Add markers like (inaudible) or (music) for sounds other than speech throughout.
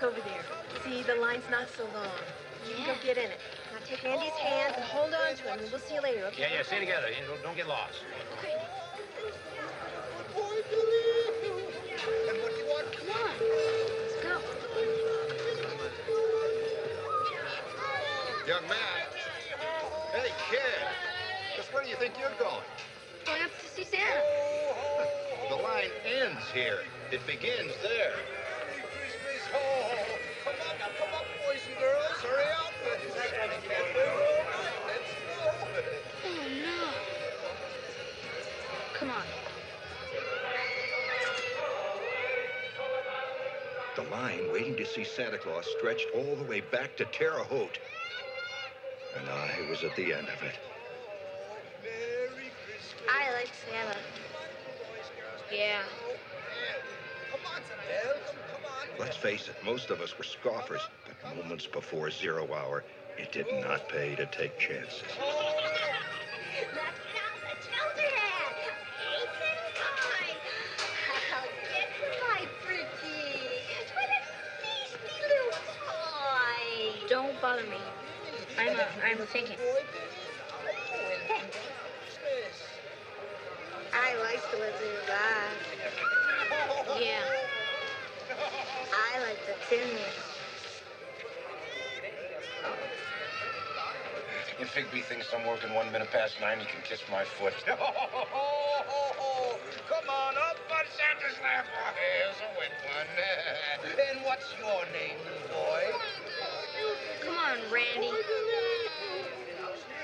Look over there. See, the line's not so long. You can go get in it. Now take Andy's hands and hold on to him, and we'll see you later, okay? Yeah, yeah, stay together. Don't, don't get lost. Okay. Boy, Billy. And what do you want? Come. Let's go. Young man. Hey, kid. Just where do you think you're going? Going up to see Santa. The line ends here. It begins there. See Santa Claus stretched all the way back to Terre Haute. And I was at the end of it. I like Santa. Yeah. Come on, Elton, come on. Let's face it, most of us were scoffers, but moments before zero hour, it did not pay to take chances. I'm, uh, I'm thinking. I like the Wizard of Oz. Yeah. I like the Tin If Higbee thinks I'm working one minute past nine, he can kiss my foot. (laughs) Come on up on Santa's lap. Here's a wet one. and what's your name, boy? Come on, Randy.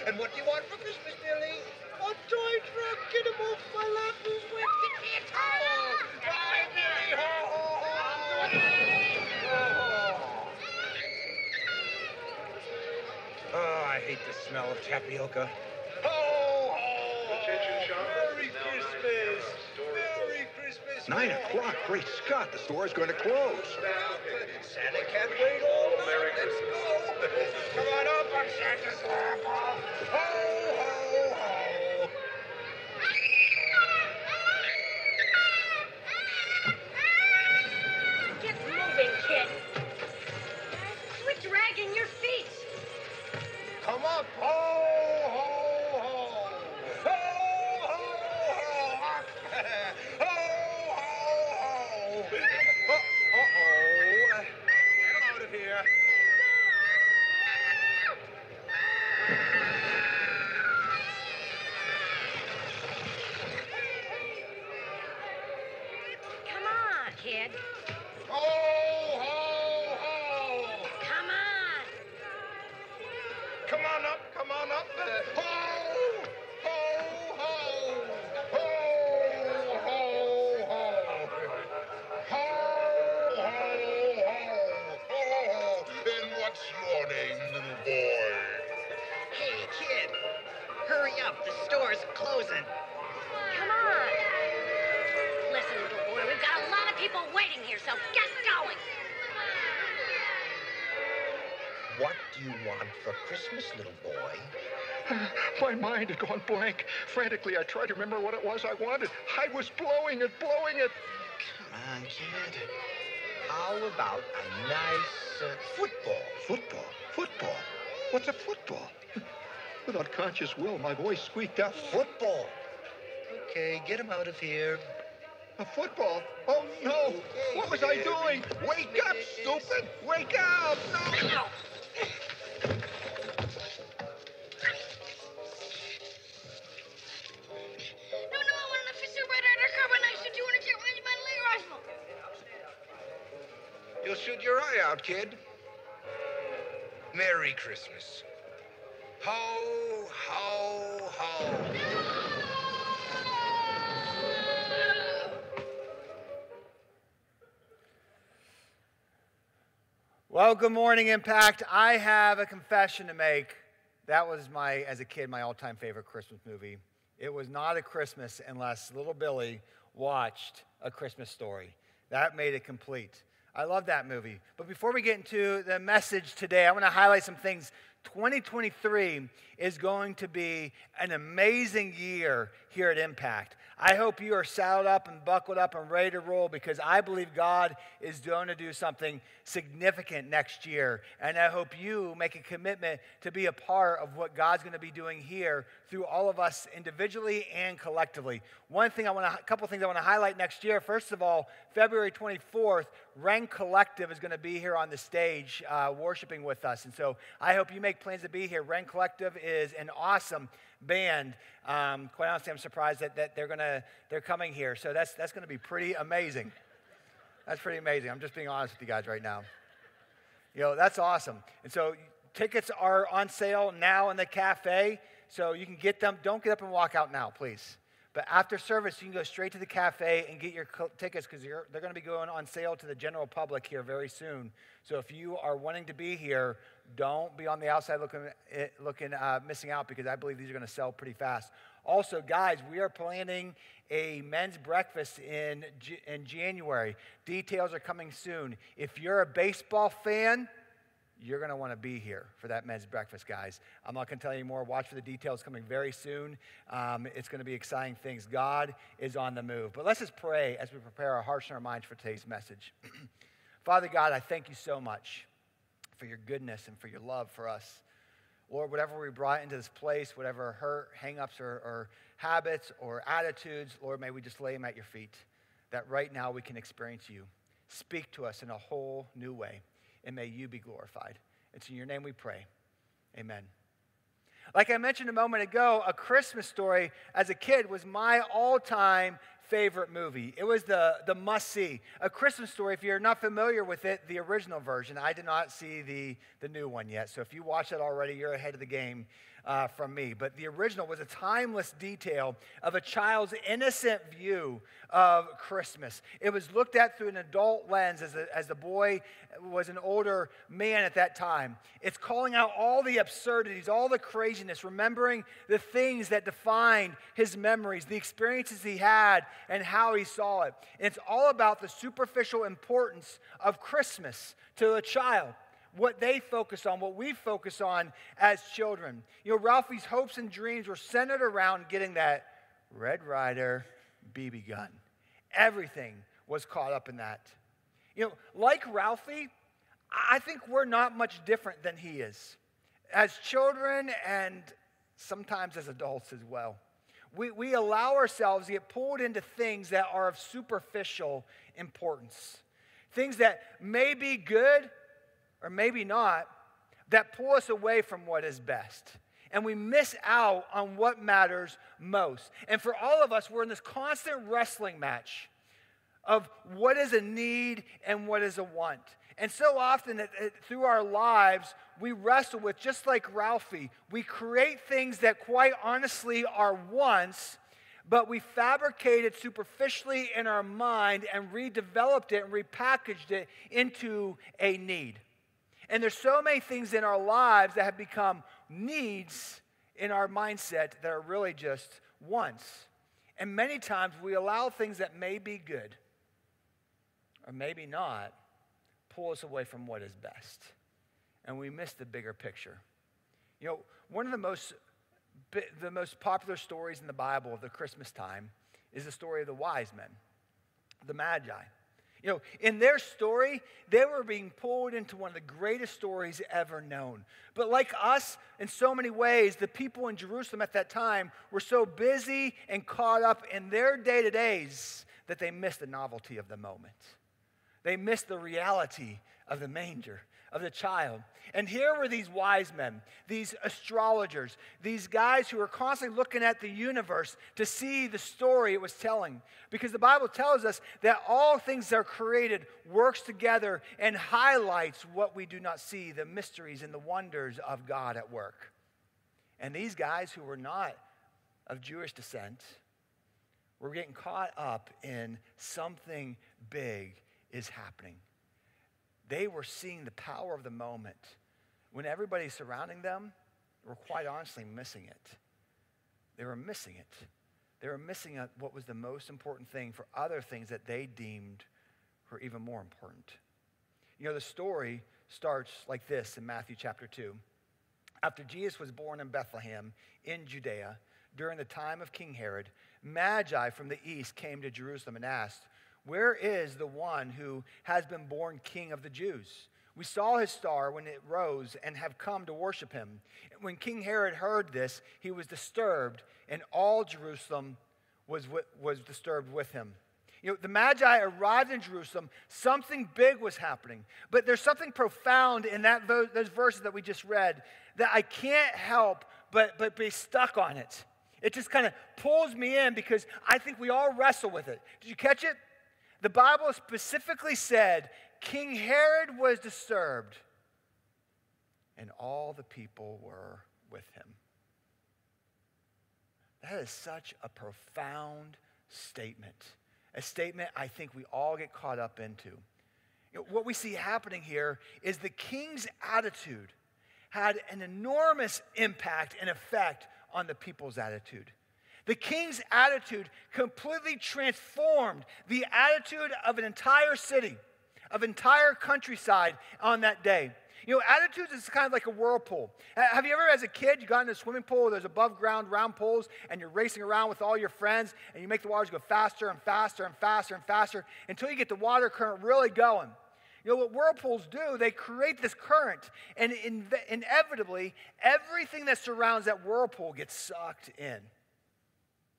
And what do you want for Christmas, Billy? A toy truck. Get him off my lap. Who's wet? He can't talk. Bye, Billy. Ho, ho, ho. Oh, I hate the smell of tapioca. Ho, ho. Merry Christmas. Merry Christmas. Nine o'clock. Great Scott, the store's going to close. Santa can't wait all night. Let's. Come on up on Santa's Come on up, come on up. Ho, little boy? My mind had gone blank. Frantically, I tried to remember what it was I wanted. I was blowing it, blowing it. Come on, kid. How about a nice uh, football? Football, football. What's a football? (laughs) With unconscious will, my voice squeaked out, Football. Okay, get him out of here. A football? Oh no! What was I doing? Wake up, stupid! Wake up! No, kid. Merry Christmas. Ho, ho, ho. Well, good morning, Impact. I have a confession to make. That was my, as a kid, my all time favorite Christmas movie. It was not a Christmas unless little Billy watched A Christmas Story. That made it complete. I love that movie. But before we get into the message today, I want to highlight some things 2023 is going to be an amazing year here at Impact. I hope you are saddled up and buckled up and ready to roll because I believe God is going to do something significant next year. And I hope you make a commitment to be a part of what God's going to be doing here through all of us individually and collectively. One thing I want to, a couple things I want to highlight next year. First of all, February 24th, Rend Collective is going to be here on the stage uh, worshiping with us. And so I hope you make plans to be here. Rend Collective is an awesome band. Um, quite honestly, I'm surprised that, that they're gonna they're coming here. So that's that's gonna be pretty amazing. That's pretty amazing. I'm just being honest with you guys right now. You know, that's awesome. And so tickets are on sale now in the cafe, so you can get them. Don't get up and walk out now, please. But after service, you can go straight to the cafe and get your tickets because they're going to be going on sale to the general public here very soon. So if you are wanting to be here, don't be on the outside looking, eh, looking uh, missing out because I believe these are going to sell pretty fast. Also, guys, we are planning a men's breakfast in, in January. Details are coming soon. If you're a baseball fan, you're going to want to be here for that men's breakfast, guys. I'm not going to tell you more. Watch for the details coming very soon. Um, it's going to be exciting things. God is on the move. But let's just pray as we prepare our hearts and our minds for today's message. (clears throat) Father God, I thank you so much for your goodness and for your love for us. Lord, whatever we brought into this place, whatever hurt, hangups, or, or habits, or attitudes, Lord, may we just lay them at your feet. That right now we can experience you. Speak to us in a whole new way and may you be glorified. It's in your name we pray. Amen. Like I mentioned a moment ago, A Christmas Story as a kid was my all time favorite movie. It was the, the must see. A Christmas Story, if you're not familiar with it, the original version, I did not see the, the new one yet. So if you watched it already, you're ahead of the game uh, from me. But the original was a timeless detail of a child's innocent view of Christmas. It was looked at through an adult lens as, a, as the boy was an older man at that time. It's calling out all the absurdities, all the craziness, remembering the things that defined his memories, the experiences he had, and how he saw it. And it's all about the superficial importance of Christmas to a child what they focus on, what we focus on as children. You know, Ralphie's hopes and dreams were centered around getting that Red Ryder BB gun. Everything was caught up in that. You know, like Ralphie, I think we're not much different than he is. As children and sometimes as adults as well. We, we allow ourselves to get pulled into things that are of superficial importance. Things that may be good, or maybe not, that pull us away from what is best. And we miss out on what matters most. And for all of us, we're in this constant wrestling match of what is a need and what is a want. And so often it, it, through our lives, we wrestle with, just like Ralphie, we create things that quite honestly are wants, but we fabricated superficially in our mind and redeveloped it and repackaged it into a need. And there's so many things in our lives that have become needs in our mindset that are really just wants. And many times we allow things that may be good or maybe not pull us away from what is best. And we miss the bigger picture. You know, one of the most the most popular stories in the Bible of the Christmas time is the story of the wise men, the Magi. You know, in their story, they were being pulled into one of the greatest stories ever known. But like us, in so many ways, the people in Jerusalem at that time were so busy and caught up in their day to days that they missed the novelty of the moment. They missed the reality of the manger of the child. And here were these wise men, these astrologers, these guys who were constantly looking at the universe to see the story it was telling. Because the Bible tells us that all things that are created works together and highlights what we do not see, the mysteries and the wonders of God at work. And these guys who were not of Jewish descent were getting caught up in something big is happening they were seeing the power of the moment when everybody surrounding them were quite honestly missing it. They were missing it. They were missing what was the most important thing for other things that they deemed were even more important. You know, the story starts like this in Matthew chapter 2. After Jesus was born in Bethlehem in Judea during the time of King Herod, Magi from the east came to Jerusalem and asked, Where is the one who has been born king of the Jews? We saw his star when it rose and have come to worship him. When King Herod heard this, he was disturbed, and all Jerusalem was, was disturbed with him. You know, the Magi arrived in Jerusalem. Something big was happening. But there's something profound in that, those verses that we just read that I can't help but, but be stuck on it. It just kind of pulls me in because I think we all wrestle with it. Did you catch it? The Bible specifically said King Herod was disturbed, and all the people were with him. That is such a profound statement. A statement I think we all get caught up into. You know, what we see happening here is the king's attitude had an enormous impact and effect on the people's attitude. The king's attitude completely transformed the attitude of an entire city, of entire countryside on that day. You know, attitudes is kind of like a whirlpool. Have you ever, as a kid, you got in a swimming pool, there's above ground round pools, and you're racing around with all your friends, and you make the waters go faster and faster and faster and faster until you get the water current really going. You know what whirlpools do? They create this current, and inevitably, everything that surrounds that whirlpool gets sucked in.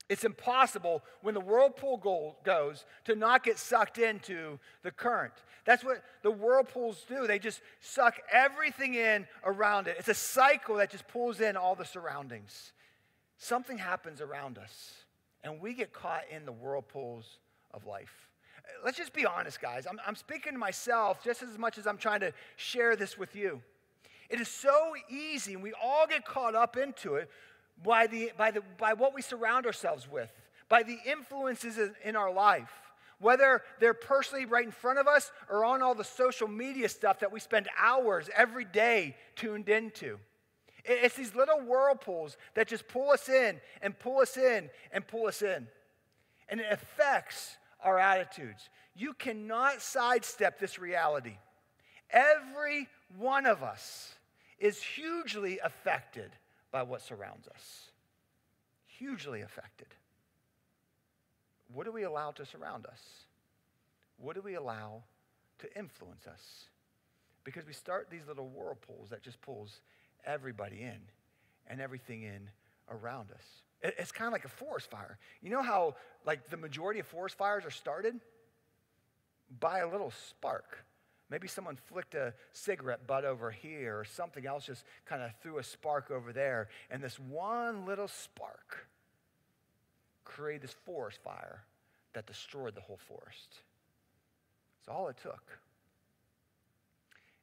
It's impossible when the whirlpool goes to not get sucked into the current. That's what the whirlpools do. They just suck everything in around it. It's a cycle that just pulls in all the surroundings. Something happens around us, and we get caught in the whirlpools of life. Let's just be honest, guys. I'm, I'm speaking to myself just as much as I'm trying to share this with you. It is so easy, and we all get caught up into it by, the, by, the, by what we surround ourselves with, by the influences in our life, whether they're personally right in front of us or on all the social media stuff that we spend hours every day tuned into. It's these little whirlpools that just pull us in and pull us in and pull us in. And it affects our attitudes. You cannot sidestep this reality. Every one of us is hugely affected by what surrounds us. Hugely affected. What do we allow to surround us? What do we allow to influence us? Because we start these little whirlpools that just pulls everybody in and everything in around us. It's kind of like a forest fire. You know how like the majority of forest fires are started by a little spark. Maybe someone flicked a cigarette butt over here, or something else just kind of threw a spark over there. And this one little spark created this forest fire that destroyed the whole forest. It's all it took.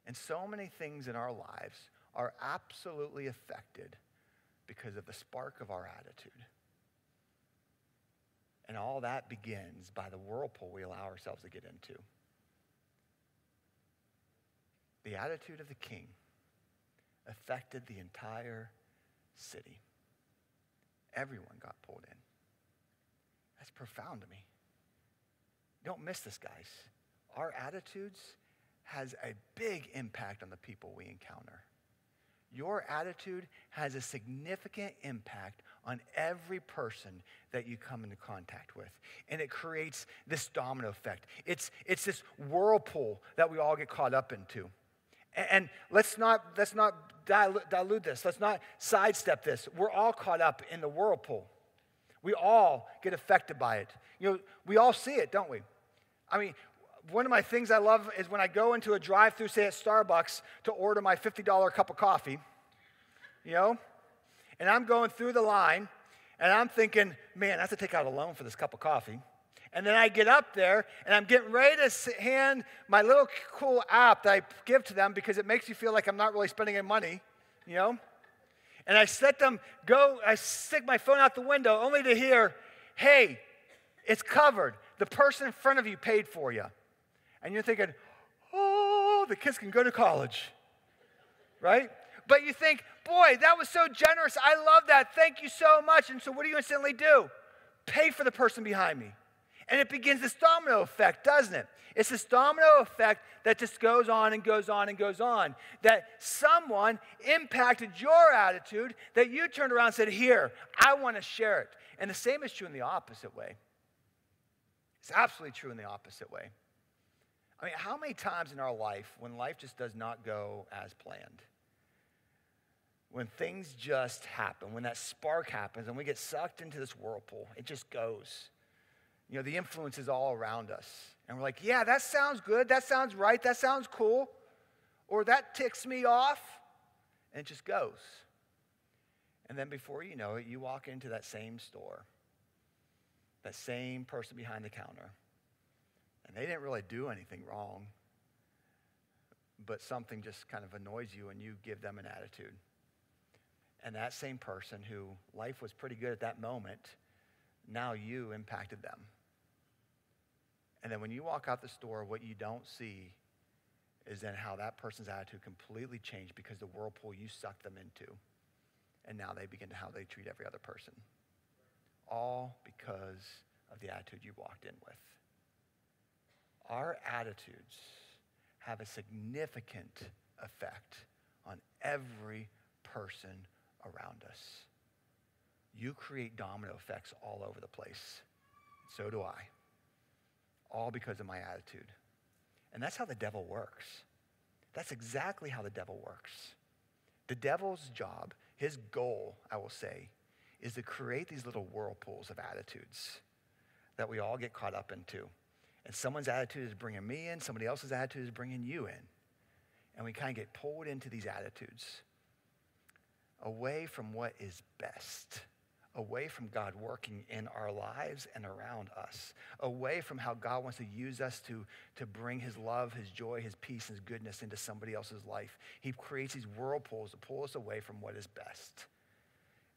And so many things in our lives are absolutely affected because of the spark of our attitude. And all that begins by the whirlpool we allow ourselves to get into the attitude of the king affected the entire city. Everyone got pulled in. That's profound to me. Don't miss this, guys. Our attitudes has a big impact on the people we encounter. Your attitude has a significant impact on every person that you come into contact with. And it creates this domino effect. It's, it's this whirlpool that we all get caught up into. And let's not, let's not dilute this. Let's not sidestep this. We're all caught up in the whirlpool. We all get affected by it. You know, we all see it, don't we? I mean, one of my things I love is when I go into a drive through, say at Starbucks, to order my $50 cup of coffee, you know, and I'm going through the line and I'm thinking, man, I have to take out a loan for this cup of coffee. And then I get up there and I'm getting ready to hand my little cool app that I give to them because it makes you feel like I'm not really spending any money, you know? And I let them go, I stick my phone out the window only to hear, hey, it's covered. The person in front of you paid for you. And you're thinking, oh, the kids can go to college, right? But you think, boy, that was so generous. I love that. Thank you so much. And so what do you instantly do? Pay for the person behind me. And it begins this domino effect, doesn't it? It's this domino effect that just goes on and goes on and goes on. That someone impacted your attitude, that you turned around and said, Here, I want to share it. And the same is true in the opposite way. It's absolutely true in the opposite way. I mean, how many times in our life when life just does not go as planned? When things just happen, when that spark happens and we get sucked into this whirlpool, it just goes. You know, the influence is all around us. And we're like, yeah, that sounds good. That sounds right. That sounds cool. Or that ticks me off. And it just goes. And then before you know it, you walk into that same store, that same person behind the counter and they didn't really do anything wrong, but something just kind of annoys you and you give them an attitude. And that same person who life was pretty good at that moment, now you impacted them. And then when you walk out the store, what you don't see is then how that person's attitude completely changed because the whirlpool you sucked them into. And now they begin to how they treat every other person. All because of the attitude you walked in with our attitudes have a significant effect on every person around us. You create domino effects all over the place. So do I. All because of my attitude. And that's how the devil works. That's exactly how the devil works. The devil's job, his goal, I will say, is to create these little whirlpools of attitudes that we all get caught up into. And someone's attitude is bringing me in, somebody else's attitude is bringing you in. And we kind of get pulled into these attitudes away from what is best, away from God working in our lives and around us, away from how God wants to use us to, to bring his love, his joy, his peace, his goodness into somebody else's life. He creates these whirlpools to pull us away from what is best.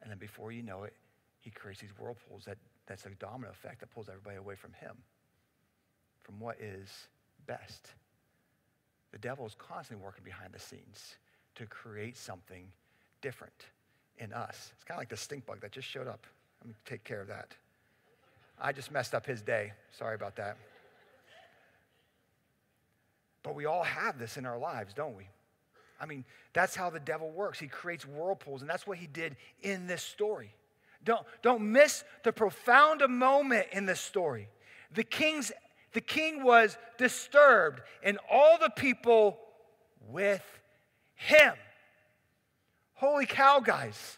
And then before you know it, he creates these whirlpools that, that's a domino effect that pulls everybody away from him from what is best. The devil is constantly working behind the scenes to create something different in us. It's kind of like the stink bug that just showed up. Let me take care of that. I just messed up his day. Sorry about that. But we all have this in our lives, don't we? I mean, that's how the devil works. He creates whirlpools, and that's what he did in this story. Don't, don't miss the profound moment in this story. The king's the king was disturbed, and all the people with him. Holy cow, guys.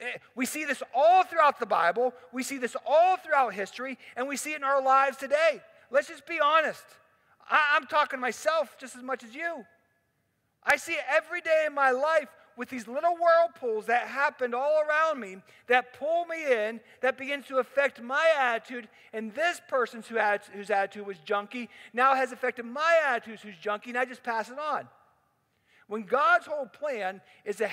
Eh, we see this all throughout the Bible. We see this all throughout history, and we see it in our lives today. Let's just be honest. I, am talking to myself just as much as you. I see it every day in my life with these little whirlpools that happened all around me that pull me in, that begins to affect my attitude. And this person whose attitude was junky now has affected my attitude who's junky, and I just pass it on. When God's whole plan is to,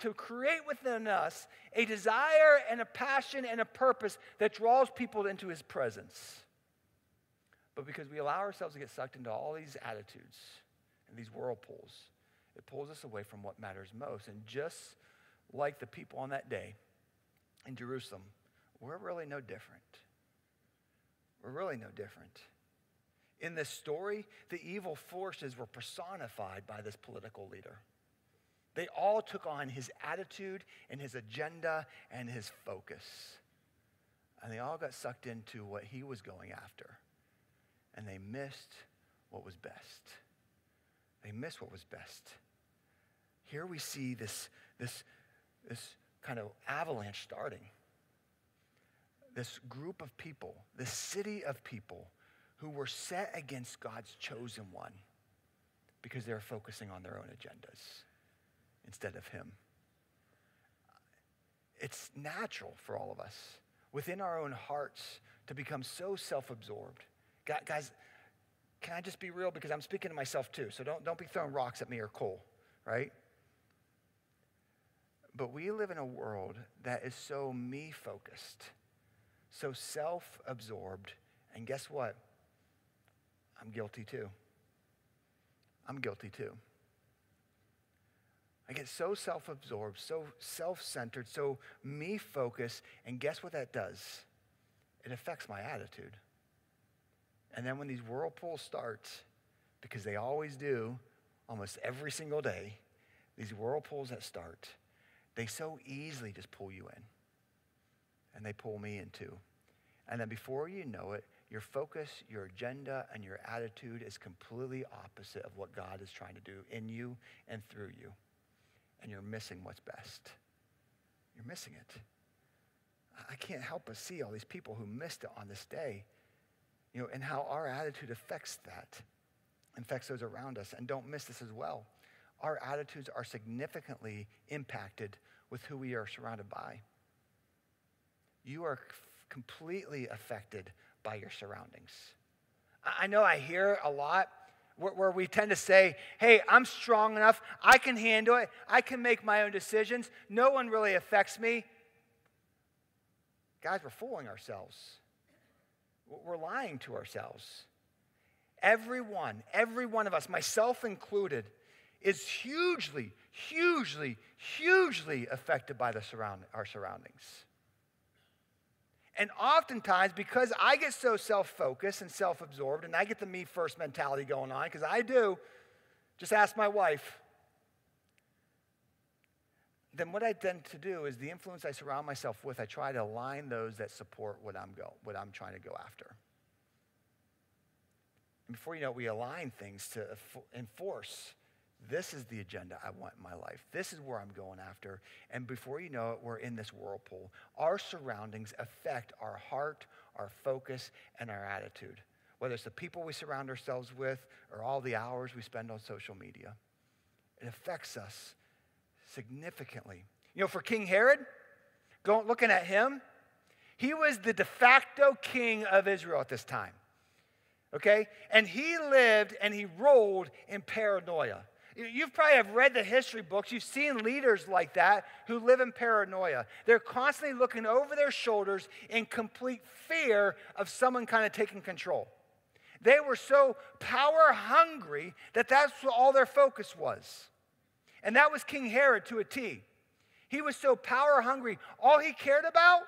to create within us a desire and a passion and a purpose that draws people into his presence. But because we allow ourselves to get sucked into all these attitudes and these whirlpools, it pulls us away from what matters most. And just like the people on that day in Jerusalem, we're really no different. We're really no different. In this story, the evil forces were personified by this political leader. They all took on his attitude and his agenda and his focus. And they all got sucked into what he was going after. And they missed what was best. They missed what was best. Here we see this, this, this kind of avalanche starting. This group of people, this city of people who were set against God's chosen one because they were focusing on their own agendas instead of Him. It's natural for all of us within our own hearts to become so self absorbed. Guys, can I just be real? Because I'm speaking to myself too. So don't, don't be throwing rocks at me or Cole, right? But we live in a world that is so me focused, so self absorbed. And guess what? I'm guilty too. I'm guilty too. I get so self absorbed, so self centered, so me focused. And guess what that does? It affects my attitude. And then when these whirlpools start, because they always do, almost every single day, these whirlpools that start, they so easily just pull you in. And they pull me in too. And then before you know it, your focus, your agenda, and your attitude is completely opposite of what God is trying to do in you and through you. And you're missing what's best. You're missing it. I can't help but see all these people who missed it on this day, you know, and how our attitude affects that, affects those around us. And don't miss this as well. Our attitudes are significantly impacted with who we are surrounded by. You are completely affected by your surroundings. I know I hear a lot where, where, we tend to say, hey, I'm strong enough, I can handle it, I can make my own decisions, no one really affects me. Guys, we're fooling ourselves. We're lying to ourselves. Everyone, every one of us, myself included, is hugely, hugely, hugely affected by the surround, our surroundings. And oftentimes, because I get so self focused and self absorbed, and I get the me first mentality going on, because I do, just ask my wife. Then what I tend to do is the influence I surround myself with, I try to align those that support what I'm go, what I'm trying to go after. And before you know it, we align things to enforce this is the agenda I want in my life. This is where I'm going after. And before you know it, we're in this whirlpool. Our surroundings affect our heart, our focus, and our attitude, whether it's the people we surround ourselves with or all the hours we spend on social media. It affects us significantly. You know, for King Herod, going, looking at him, he was the de facto king of Israel at this time. Okay? And he lived and he rolled in paranoia. You've probably have read the history books. You've seen leaders like that who live in paranoia. They're constantly looking over their shoulders in complete fear of someone kind of taking control. They were so power hungry that that's all their focus was. And that was King Herod to a T. He was so power hungry, all he cared about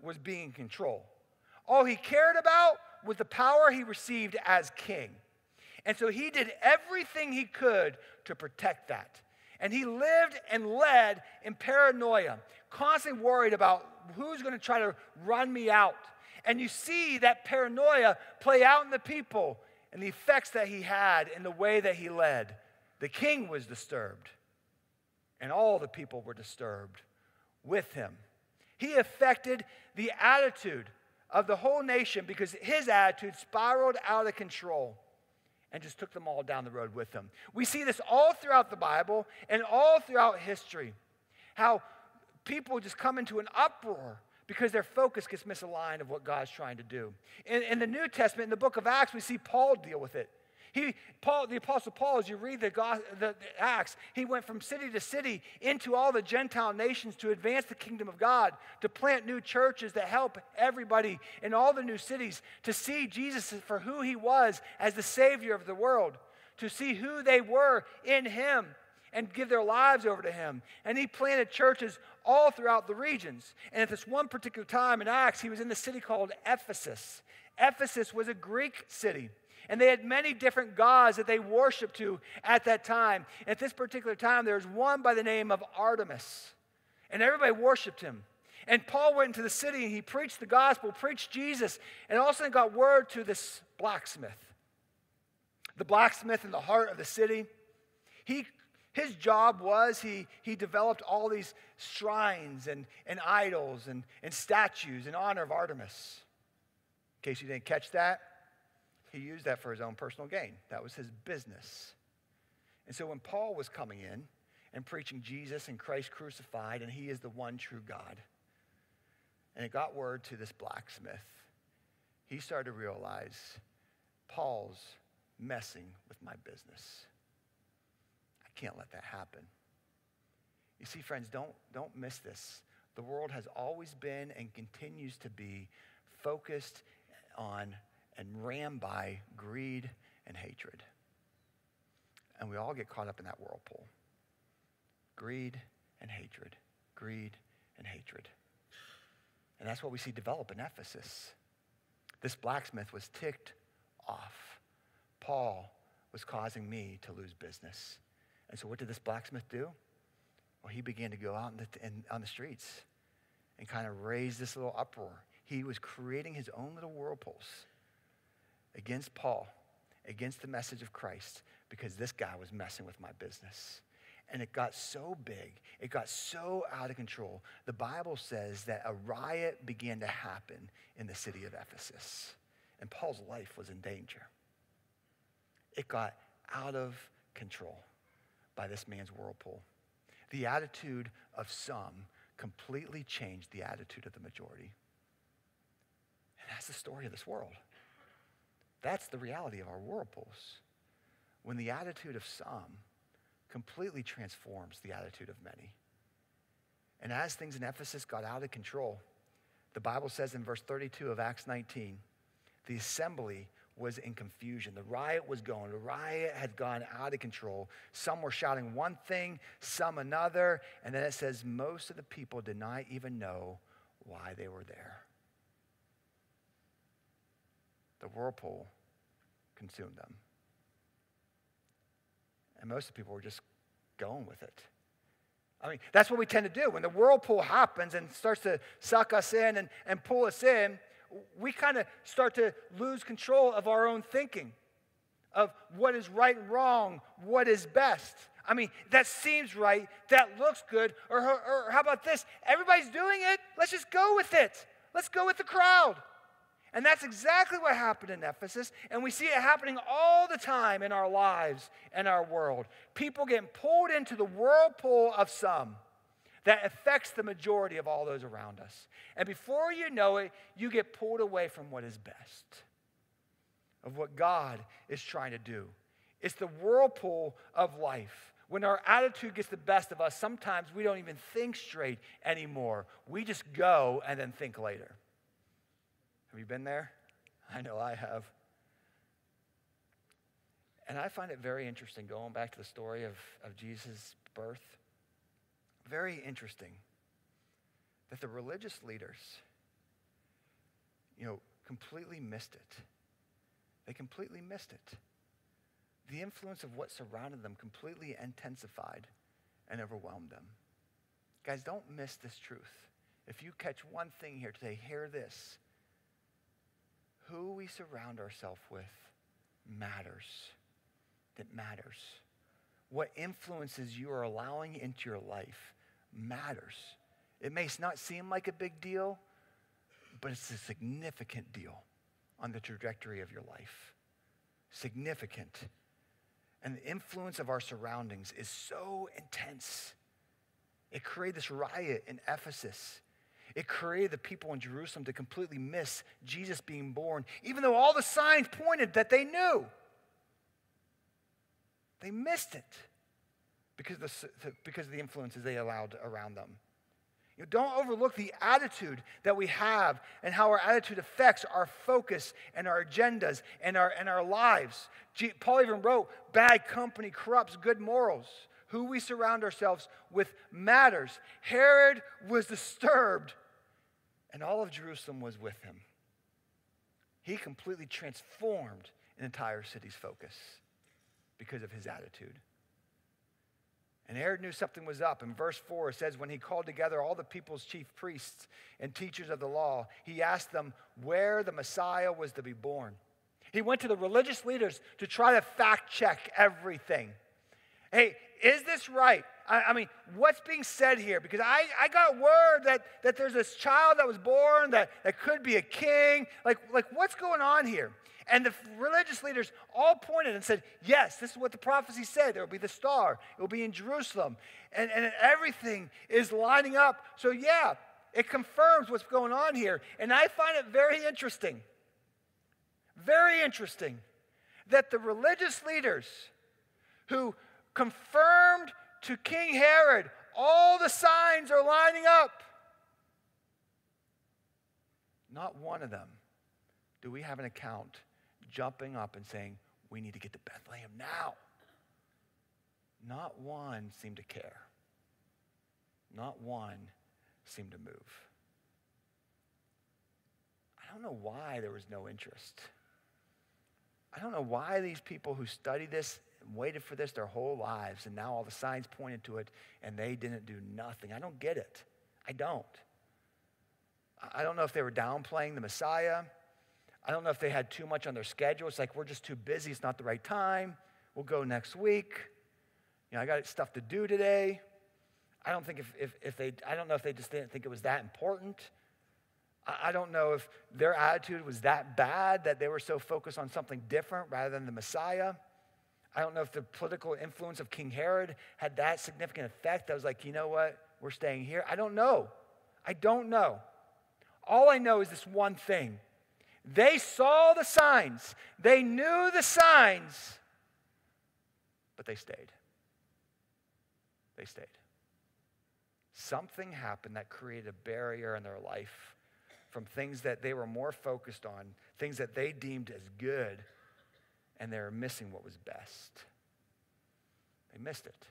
was being in control. All he cared about was the power he received as king. And so he did everything he could to protect that. And he lived and led in paranoia, constantly worried about who's going to try to run me out. And you see that paranoia play out in the people and the effects that he had in the way that he led. The king was disturbed, and all the people were disturbed with him. He affected the attitude of the whole nation because his attitude spiraled out of control and just took them all down the road with them. We see this all throughout the Bible and all throughout history. How people just come into an uproar because their focus gets misaligned of what God's trying to do. In, in the New Testament, in the book of Acts, we see Paul deal with it. He, Paul, the Apostle Paul, as you read the, the, the, Acts, he went from city to city into all the Gentile nations to advance the kingdom of God, to plant new churches that help everybody in all the new cities to see Jesus for who he was as the Savior of the world, to see who they were in him and give their lives over to him. And he planted churches all throughout the regions. And at this one particular time in Acts, he was in the city called Ephesus. Ephesus was a Greek city. And they had many different gods that they worshiped to at that time. At this particular time, there was one by the name of Artemis. And everybody worshiped him. And Paul went into the city and he preached the gospel, preached Jesus, and all of a sudden got word to this blacksmith. The blacksmith in the heart of the city. He, his job was he, he developed all these shrines and, and idols and, and statues in honor of Artemis. In case you didn't catch that, he used that for his own personal gain. That was his business. And so when Paul was coming in and preaching Jesus and Christ crucified, and he is the one true God, and it got word to this blacksmith, he started to realize Paul's messing with my business. I can't let that happen. You see, friends, don't, don't miss this. The world has always been and continues to be focused on and ran by greed and hatred. And we all get caught up in that whirlpool greed and hatred, greed and hatred. And that's what we see develop in Ephesus. This blacksmith was ticked off. Paul was causing me to lose business. And so, what did this blacksmith do? Well, he began to go out in the, in, on the streets and kind of raise this little uproar. He was creating his own little whirlpools against Paul, against the message of Christ, because this guy was messing with my business. And it got so big, it got so out of control. The Bible says that a riot began to happen in the city of Ephesus, and Paul's life was in danger. It got out of control by this man's whirlpool. The attitude of some completely changed the attitude of the majority. And that's the story of this world. That's the reality of our whirlpools. When the attitude of some completely transforms the attitude of many. And as things in Ephesus got out of control, the Bible says in verse 32 of Acts 19, the assembly was in confusion. The riot was going. The riot had gone out of control. Some were shouting one thing, some another. And then it says most of the people did not even know why they were there. The whirlpool consumed them. And most people were just going with it. I mean, that's what we tend to do. When the whirlpool happens and starts to suck us in and, and pull us in, we kind of start to lose control of our own thinking, of what is right and wrong, what is best. I mean, that seems right, that looks good, or, or, or how about this? Everybody's doing it, let's just go with it. Let's go with the crowd. And that's exactly what happened in Ephesus. And we see it happening all the time in our lives and our world. People getting pulled into the whirlpool of some that affects the majority of all those around us. And before you know it, you get pulled away from what is best, of what God is trying to do. It's the whirlpool of life. When our attitude gets the best of us, sometimes we don't even think straight anymore. We just go and then think later. Have you been there? I know I have. And I find it very interesting going back to the story of, of Jesus' birth very interesting that the religious leaders, you know, completely missed it. They completely missed it. The influence of what surrounded them completely intensified and overwhelmed them. Guys, don't miss this truth. If you catch one thing here today, hear this. Who we surround ourselves with matters. That matters. What influences you are allowing into your life matters. It may not seem like a big deal, but it's a significant deal on the trajectory of your life. Significant. And the influence of our surroundings is so intense. It created this riot in Ephesus. It created the people in Jerusalem to completely miss Jesus being born, even though all the signs pointed that they knew. They missed it because of the, because of the influences they allowed around them. You know, don't overlook the attitude that we have and how our attitude affects our focus and our agendas and our, and our lives. Paul even wrote, Bad company corrupts good morals. Who we surround ourselves with matters. Herod was disturbed, and all of Jerusalem was with him. He completely transformed an entire city's focus because of his attitude. And Herod knew something was up. In verse 4, it says, When he called together all the people's chief priests and teachers of the law, he asked them where the Messiah was to be born. He went to the religious leaders to try to fact check everything. Hey, is this right? I, I, mean, what's being said here? Because I, I got word that, that there's this child that was born that, that could be a king. Like, like, what's going on here? And the religious leaders all pointed and said, Yes, this is what the prophecy said. There will be the star, it will be in Jerusalem. And, and everything is lining up. So, yeah, it confirms what's going on here. And I find it very interesting, very interesting that the religious leaders who confirmed to King Herod all the signs are lining up, not one of them do we have an account jumping up and saying, We need to get to Bethlehem now. Not one seemed to care. Not one seemed to move. I don't know why there was no interest. I don't know why these people who study this waited for this their whole lives, and now all the signs pointed to it, and they didn't do nothing. I don't get it. I don't. I don't know if they were downplaying the Messiah. I don't know if they had too much on their schedule. It's like, we're just too busy. It's not the right time. We'll go next week. You know, I got stuff to do today. I don't think if, if, if they, I don't know if they just didn't think it was that important. I, I don't know if their attitude was that bad that they were so focused on something different rather than the Messiah. I don't know if the political influence of King Herod had that significant effect. I was like, you know what? We're staying here. I don't know. I don't know. All I know is this one thing they saw the signs, they knew the signs, but they stayed. They stayed. Something happened that created a barrier in their life from things that they were more focused on, things that they deemed as good, and they were missing what was best. They missed it.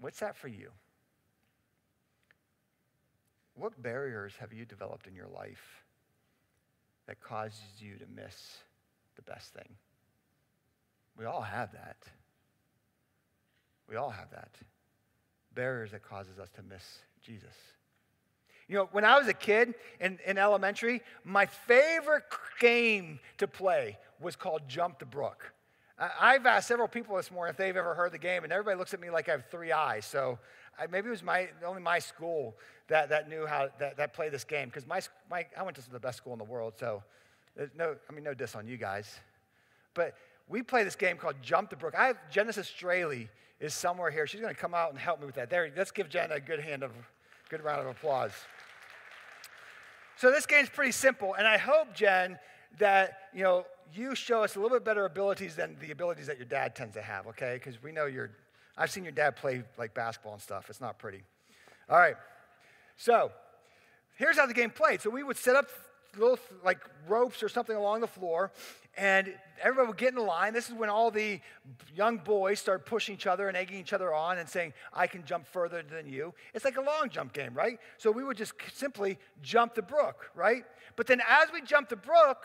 What's that for you? What barriers have you developed in your life that causes you to miss the best thing? We all have that. We all have that. Barriers that causes us to miss Jesus. You know, when I was a kid in, in elementary, my favorite game to play was called Jump the Brook. I've asked several people this morning if they've ever heard the game, and everybody looks at me like I have three eyes. So I, maybe it was my, only my school that, that knew how that, that played this game because my, my, I went to the best school in the world. So there's no, I mean, no diss on you guys. But we play this game called Jump the Brook. I have Genesis Straley is somewhere here. She's going to come out and help me with that. There, let's give Jen a good hand of, good round of applause. So this game's pretty simple, and I hope, Jen, that you know you show us a little bit better abilities than the abilities that your dad tends to have. Okay, because we know you're. I've seen your dad play like basketball and stuff. It's not pretty. All right. So here's how the game played. So we would set up little like ropes or something along the floor, and everybody would get in line. This is when all the young boys start pushing each other and egging each other on and saying, I can jump further than you. It's like a long jump game, right? So we would just simply jump the brook, right? But then as we jumped the brook,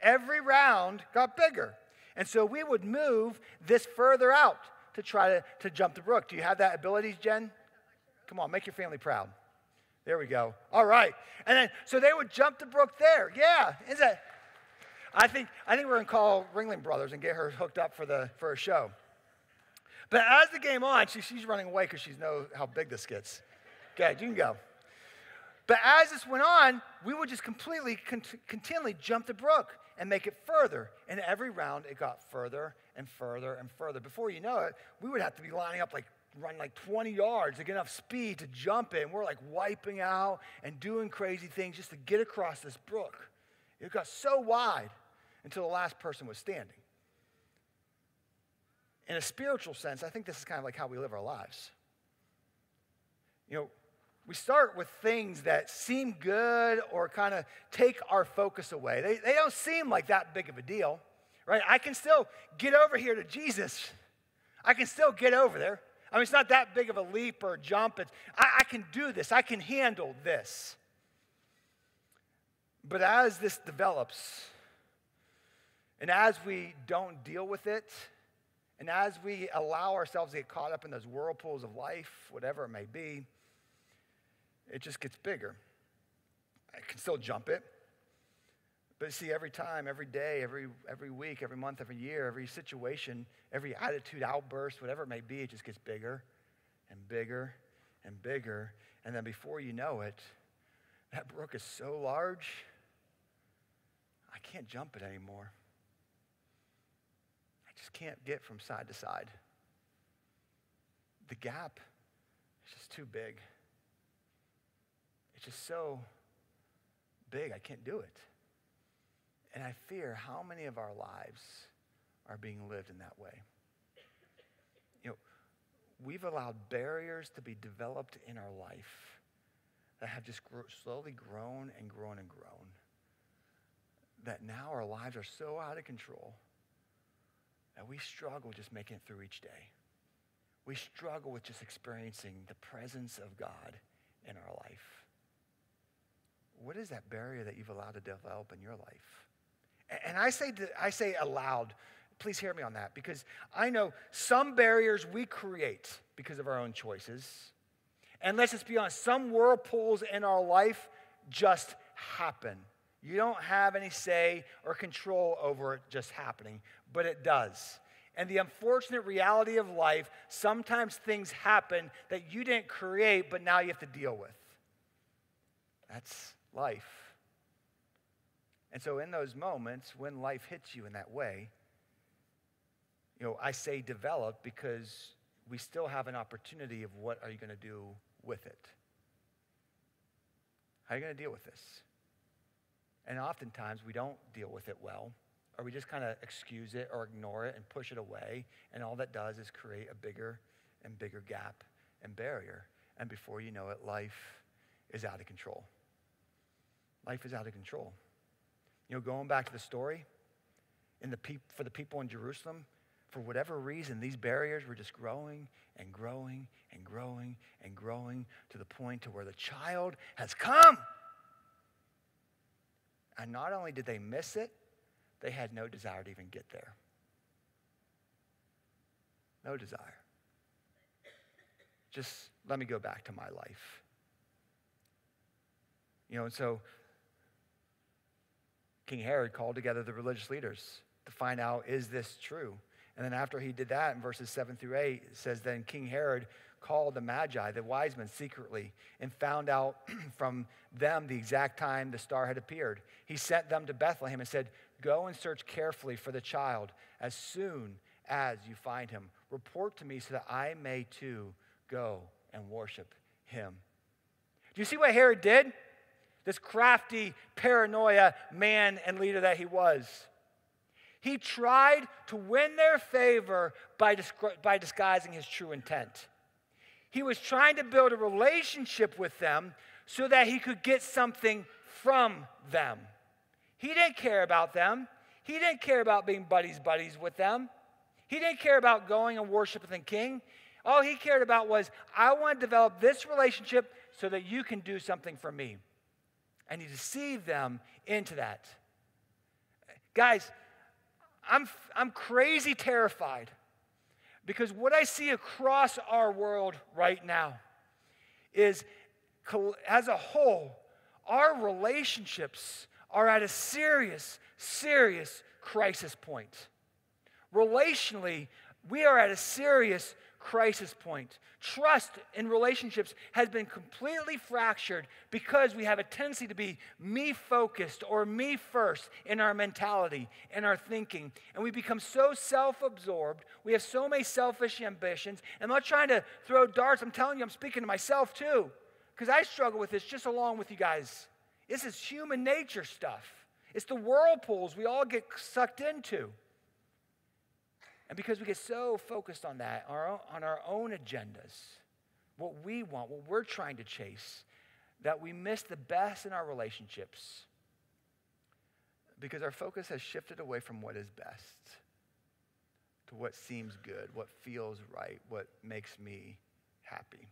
every round got bigger. And so we would move this further out to try to, to jump the brook. Do you have that ability, Jen? Come on, make your family proud. There we go. All right. And then, so they would jump the brook there. Yeah. Is that? I think, I think we're going to call Ringling Brothers and get her hooked up for, the, for a show. But as the game on, she, she's running away because she knows how big this gets. Okay, you can go. But as this went on, we would just completely, continually jump the brook and make it further. And every round, it got further and further and further. Before you know it, we would have to be lining up like run like 20 yards to get enough speed to jump in. We're like wiping out and doing crazy things just to get across this brook. It got so wide until the last person was standing. In a spiritual sense, I think this is kind of like how we live our lives. You know, we start with things that seem good or kind of take our focus away. They, they don't seem like that big of a deal, right? I can still get over here to Jesus. I can still get over there. I mean, it's not that big of a leap or a jump. It's, I, I can do this, I can handle this. But as this develops, and as we don't deal with it, and as we allow ourselves to get caught up in those whirlpools of life, whatever it may be, it just gets bigger. I can still jump it. But see, every time, every day, every, every week, every month, every year, every situation, every attitude outburst, whatever it may be, it just gets bigger and bigger and bigger. And then before you know it, that brook is so large, I can't jump it anymore. Just can't get from side to side. The gap is just too big. It's just so big, I can't do it. And I fear how many of our lives are being lived in that way. You know, we've allowed barriers to be developed in our life that have just slowly grown and grown and grown. That now our lives are so out of control that we struggle just making it through each day. We struggle with just experiencing the presence of God in our life. what is that barrier that you've allowed to develop in your life? And I say, I say aloud, please hear me on that, because I know some barriers we create because of our own choices. And let's just be honest, some whirlpools in our life just happen. You don't have any say or control over it just happening, but it does. And the unfortunate reality of life, sometimes things happen that you didn't create, but now you have to deal with. That's life. And so, in those moments when life hits you in that way, you know, I say develop because we still have an opportunity of what are you going to do with it? How are you going to deal with this? And oftentimes we don't deal with it well, or we just kind of excuse it or ignore it and push it away. And all that does is create a bigger and bigger gap and barrier. And before you know it, life is out of control. Life is out of control. You know, going back to the story, in the for the people in Jerusalem, for whatever reason, these barriers were just growing and growing and growing and growing to the point to where the child has come. And not only did they miss it, they had no desire to even get there. No desire. Just let me go back to my life. You know, and so King Herod called together the religious leaders to find out is this true? And then after he did that in verses 7 through 8, it says, Then King Herod called the Magi, the wise men, secretly and found out (clears throat) from them the exact time the star had appeared. He sent them to Bethlehem and said, Go and search carefully for the child. As soon as you find him, report to me so that I may too go and worship him. Do you see what Herod did? This crafty, paranoia man and leader that he was. He tried to win their favor by, by disguising his true intent. He was trying to build a relationship with them so that he could get something from them. He didn't care about them. He didn't care about being buddies buddies with them. He didn't care about going and worshiping the king. All he cared about was, I want to develop this relationship so that you can do something for me. And he deceived them into that. Guys, I'm, I'm crazy terrified because what I see across our world right now is, as a whole, our relationships are at a serious, serious crisis point. Relationally, we are at a serious crisis point. Trust in relationships has been completely fractured because we have a tendency to be me focused or me first in our mentality in our thinking. And we become so self absorbed. We have so many selfish ambitions. I'm not trying to throw darts. I'm telling you, I'm speaking to myself too, because I struggle with this just along with you guys. This is human nature stuff, it's the whirlpools we all get sucked into. And because we get so focused on that, our own, on our own agendas, what we want, what we're trying to chase, that we miss the best in our relationships because our focus has shifted away from what is best to what seems good, what feels right, what makes me happy.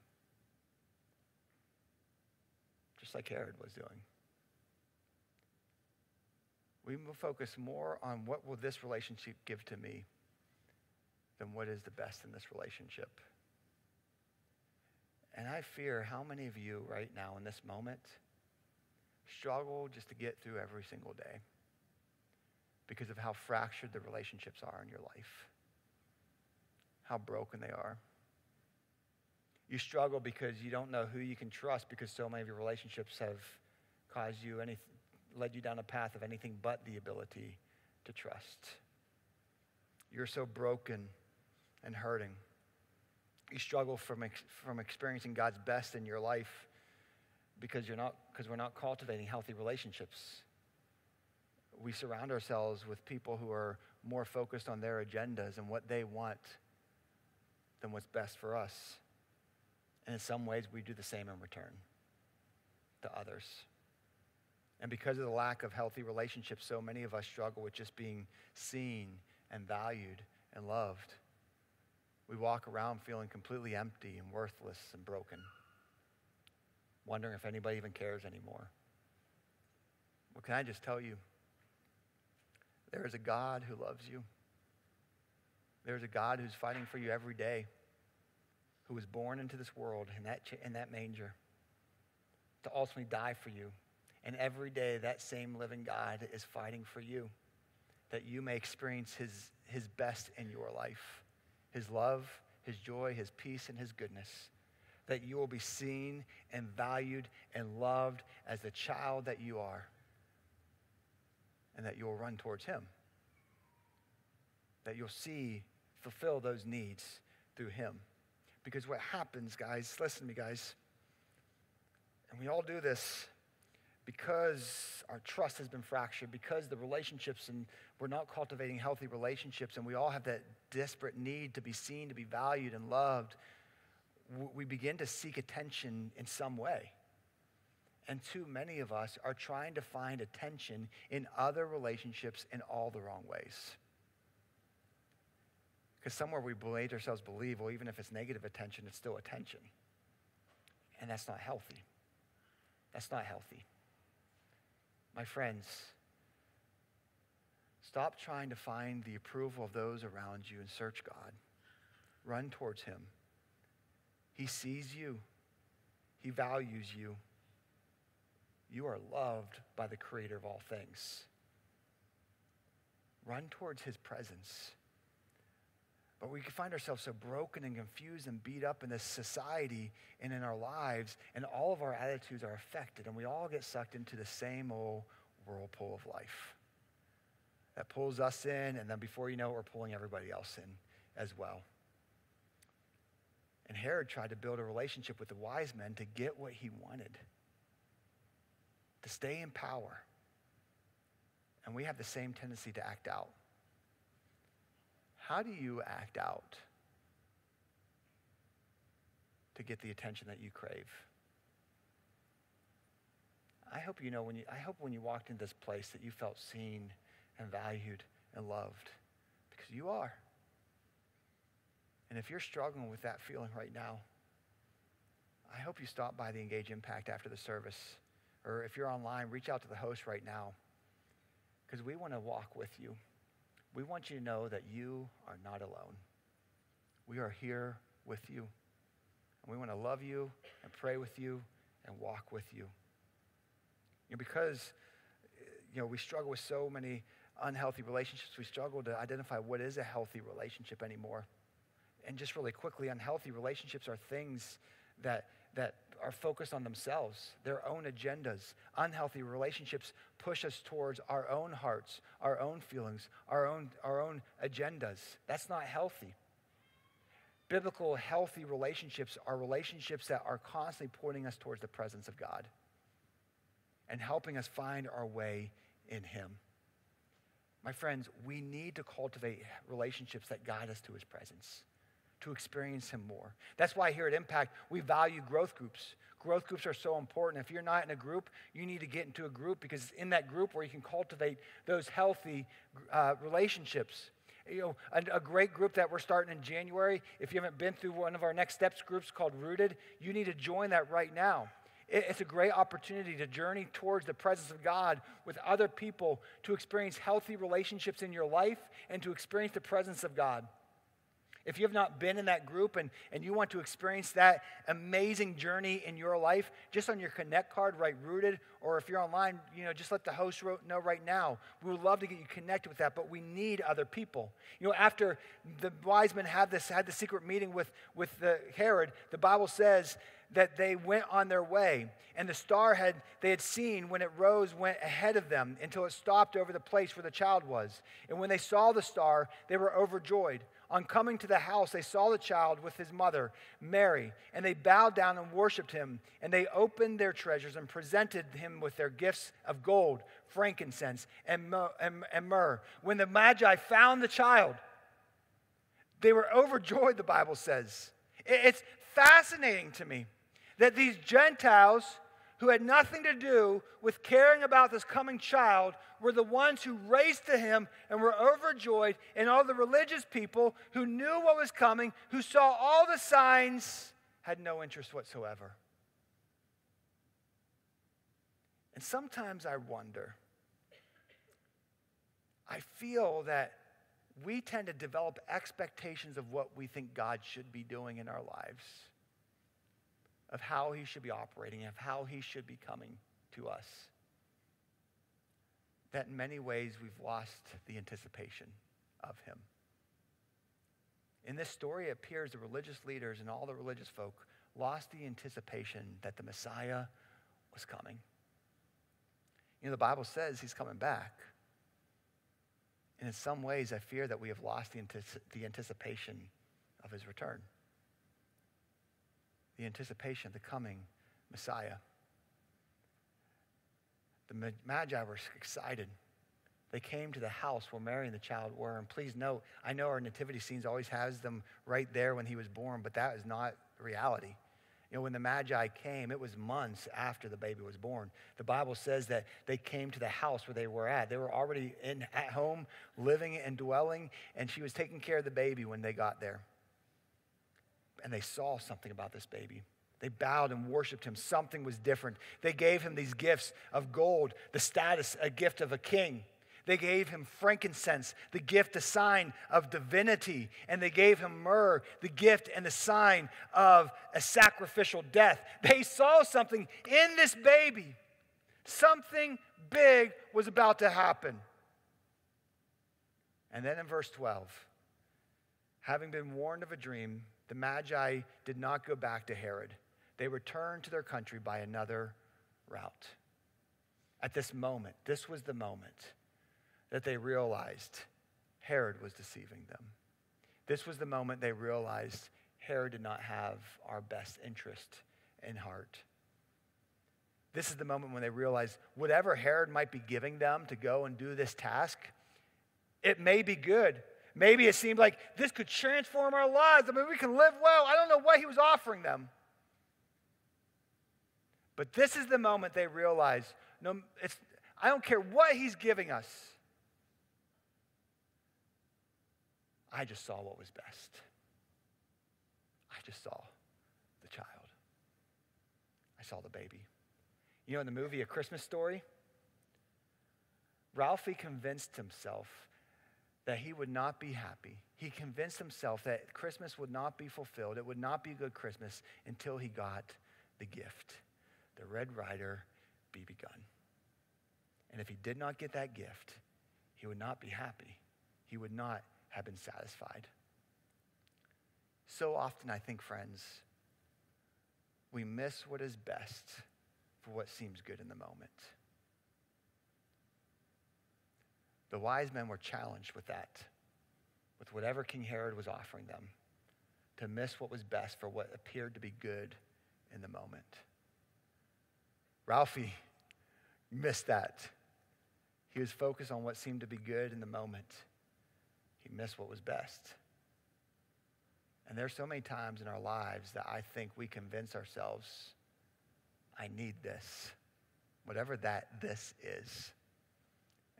Just like Herod was doing. We will focus more on what will this relationship give to me than what is the best in this relationship. And I fear how many of you right now in this moment struggle just to get through every single day because of how fractured the relationships are in your life, how broken they are. You struggle because you don't know who you can trust because so many of your relationships have caused you any, led you down a path of anything but the ability to trust. You're so broken and hurting. You struggle from, ex- from experiencing God's best in your life because you're not because we're not cultivating healthy relationships. We surround ourselves with people who are more focused on their agendas and what they want than what's best for us. And in some ways, we do the same in return to others. And because of the lack of healthy relationships, so many of us struggle with just being seen and valued and loved. We walk around feeling completely empty and worthless and broken, wondering if anybody even cares anymore. Well, can I just tell you? There is a God who loves you. There's a God who's fighting for you every day, who was born into this world in that, in that manger to ultimately die for you. And every day, that same living God is fighting for you, that you may experience his, his best in your life his love, his joy, his peace, and his goodness. That you will be seen and valued and loved as the child that you are, and that you'll run towards him. That you'll see, fulfill those needs through him. Because what happens, guys, listen to me, guys, and we all do this because our trust has been fractured, because the relationships and we're not cultivating healthy relationships, and we all have that desperate need to be seen, to be valued, and loved, we begin to seek attention in some way. And too many of us are trying to find attention in other relationships in all the wrong ways. Because somewhere we made ourselves believe, well, even if it's negative attention, it's still attention. And that's not healthy. That's not healthy. My friends, stop trying to find the approval of those around you and search God. Run towards Him. He sees you, He values you. You are loved by the Creator of all things. Run towards His presence. But we can find ourselves so broken and confused and beat up in this society and in our lives, and all of our attitudes are affected, and we all get sucked into the same old whirlpool of life that pulls us in, and then before you know it, we're pulling everybody else in as well. And Herod tried to build a relationship with the wise men to get what he wanted, to stay in power. And we have the same tendency to act out. How do you act out to get the attention that you crave? I hope you know when you I hope when you walked into this place that you felt seen and valued and loved because you are. And if you're struggling with that feeling right now, I hope you stop by the Engage Impact after the service. Or if you're online, reach out to the host right now because we want to walk with you. We want you to know that you are not alone. We are here with you. And we want to love you and pray with you and walk with you. you know, because you know, we struggle with so many unhealthy relationships, we struggle to identify what is a healthy relationship anymore. And just really quickly, unhealthy relationships are things that, that are focused on themselves, their own agendas. Unhealthy relationships push us towards our own hearts, our own feelings, our own, our own agendas. That's not healthy. Biblical, healthy relationships are relationships that are constantly pointing us towards the presence of God and helping us find our way in Him. My friends, we need to cultivate relationships that guide us to His presence to experience Him more. That's why here at Impact, we value growth groups. Growth groups are so important. If you're not in a group, you need to get into a group because it's in that group where you can cultivate those healthy uh, relationships. You know, a, a, great group that we're starting in January, if you haven't been through one of our next steps groups called Rooted, you need to join that right now. It, it's a great opportunity to journey towards the presence of God with other people, to experience healthy relationships in your life, and to experience the presence of God. If you have not been in that group and, and you want to experience that amazing journey in your life, just on your Connect card, write rooted, or if you're online, you know, just let the host know right now. We would love to get you connected with that, but we need other people. You know, after the wise men had this had the secret meeting with, with the Herod, the Bible says that they went on their way, and the star had they had seen when it rose went ahead of them until it stopped over the place where the child was. And when they saw the star, they were overjoyed. On coming to the house, they saw the child with his mother, Mary, and they bowed down and worshiped him. And they opened their treasures and presented him with their gifts of gold, frankincense, and, and, myrrh. When the Magi found the child, they were overjoyed, the Bible says. It's fascinating to me that these Gentiles who had nothing to do with caring about this coming child were the ones who raced to him and were overjoyed, and all the religious people who knew what was coming, who saw all the signs, had no interest whatsoever. And sometimes I wonder I feel that we tend to develop expectations of what we think God should be doing in our lives, of how He should be operating, of how He should be coming to us. That in many ways we've lost the anticipation of Him. In this story, it appears the religious leaders and all the religious folk lost the anticipation that the Messiah was coming. You know, the Bible says he's coming back. And in some ways, I fear that we have lost the, antici- the anticipation of his return, the anticipation of the coming Messiah. The Magi were excited. They came to the house where Mary and the child were. And please note, I know our nativity scenes always has them right there when he was born, but that is not reality. You know, when the Magi came, it was months after the baby was born. The Bible says that they came to the house where they were at. They were already in, at home, living and dwelling, and she was taking care of the baby when they got there. And they saw something about this baby. They bowed and worshiped him. Something was different. They gave him these gifts of gold, the status, a gift of a king. They gave him frankincense, the gift, a sign of divinity. And they gave him myrrh, the gift and the sign of a sacrificial death. They saw something in this baby. Something big was about to happen. And then in verse 12, having been warned of a dream, the Magi did not go back to Herod. They returned to their country by another route. At this moment, this was the moment that they realized Herod was deceiving them. This was the moment they realized Herod did not have our best interest in heart. This is the moment when they realized whatever Herod might be giving them to go and do this task, it may be good. Maybe it seemed like this could transform our lives. I mean, we can live well. I don't know what he was offering them. But this is the moment they realize no, it's, I don't care what he's giving us. I just saw what was best. I just saw the child. I saw the baby. You know, in the movie A Christmas Story, Ralphie convinced himself that he would not be happy. He convinced himself that Christmas would not be fulfilled. It would not be a good Christmas until he got the gift the Red Ryder BB gun. And if he did not get that gift, he would not be happy. He would not have been satisfied. So often, I think, friends, we miss what is best for what seems good in the moment. The wise men were challenged with that, with whatever King Herod was offering them, to miss what was best for what appeared to be good in the moment. Ralphie missed that. He was focused on what seemed to be good in the moment he missed what was best. And there's so many times in our lives that I think we convince ourselves, I need this, whatever that this is.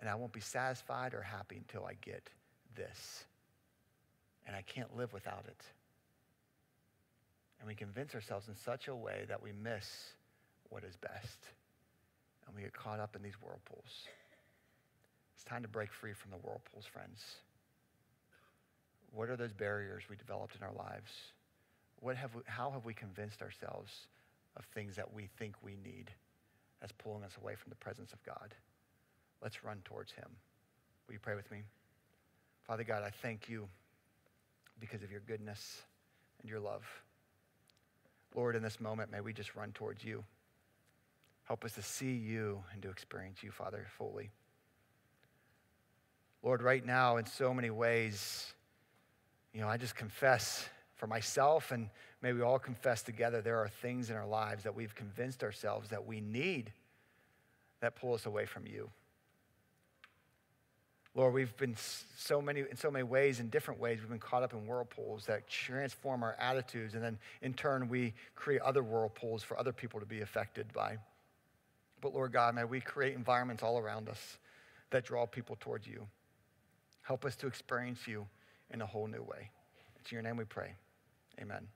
And I won't be satisfied or happy until I get this. And I can't live without it. And we convince ourselves in such a way that we miss what is best. And we get caught up in these whirlpools. It's time to break free from the whirlpools, friends. What are those barriers we developed in our lives? What have we, how have we convinced ourselves of things that we think we need as pulling us away from the presence of God? Let's run towards Him. Will you pray with me? Father God, I thank you because of your goodness and your love. Lord, in this moment, may we just run towards you. Help us to see you and to experience you, Father, fully. Lord, right now, in so many ways, you know, I just confess for myself, and may we all confess together there are things in our lives that we've convinced ourselves that we need that pull us away from you. Lord, we've been so many, in so many ways, in different ways, we've been caught up in whirlpools that transform our attitudes, and then in turn, we create other whirlpools for other people to be affected by. But Lord God, may we create environments all around us that draw people towards you. Help us to experience you in a whole new way. It's in your name we pray. Amen.